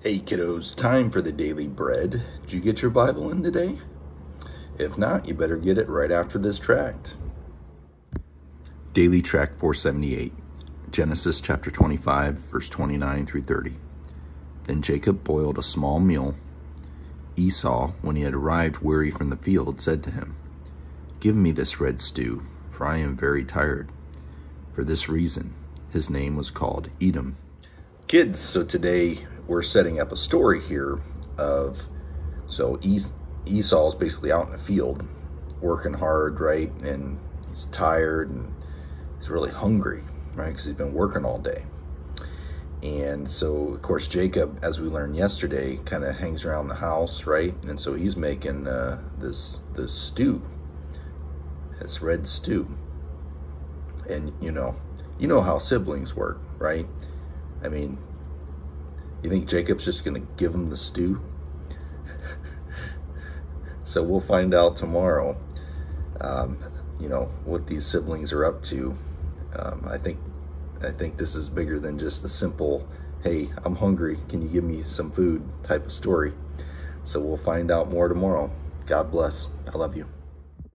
Hey kiddos, time for the daily bread. Did you get your Bible in today? If not, you better get it right after this tract. Daily Tract 478, Genesis chapter 25, verse 29 through 30. Then Jacob boiled a small meal. Esau, when he had arrived weary from the field, said to him, Give me this red stew, for I am very tired. For this reason, his name was called Edom. Kids, so today we're setting up a story here of, so Esau's basically out in the field working hard, right? And he's tired and he's really hungry, right? Because he's been working all day. And so, of course, Jacob, as we learned yesterday, kind of hangs around the house, right? And so he's making uh, this this stew, this red stew. And you know, you know how siblings work, right? I mean, you think Jacob's just going to give him the stew? so we'll find out tomorrow, um, you know, what these siblings are up to. Um, I think I think this is bigger than just the simple, hey, I'm hungry, can you give me some food type of story. So we'll find out more tomorrow. God bless. I love you.